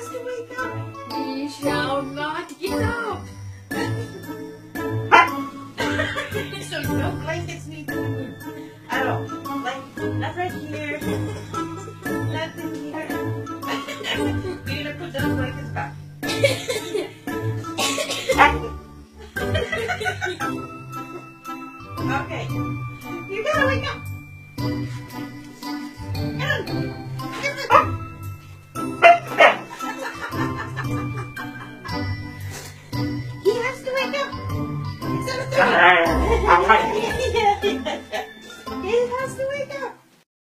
has to wake up. We shall not get up. so no blankets need to move at all. Like, not right here. Nothing here. you need to put those blankets back. Okay. You gotta wake up. Ờ, ông này